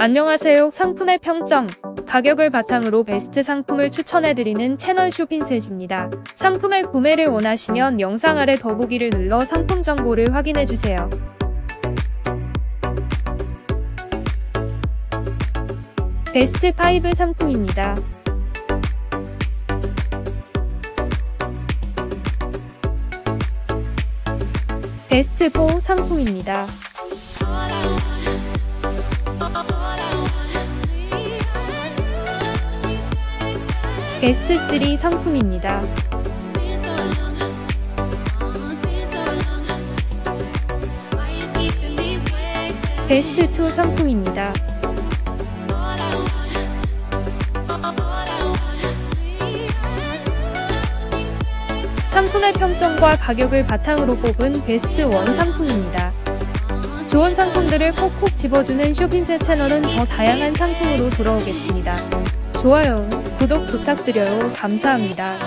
안녕하세요. 상품의 평점, 가격을 바탕으로 베스트 상품을 추천해드리는 채널 쇼핑세즈입니다. 상품의 구매를 원하시면 영상 아래 더보기를 눌러 상품 정보를 확인해주세요. 베스트 5 상품입니다. 베스트 4 상품입니다. 베스트 3 상품입니다. 베스트 2 상품입니다. 상품의 평점과 가격을 바탕으로 뽑은 베스트 1 상품입니다. 좋은 상품들을 콕콕 집어주는 쇼핑세 채널은 더 다양한 상품으로 돌아오겠습니다. 좋아요, 구독 부탁드려요. 감사합니다.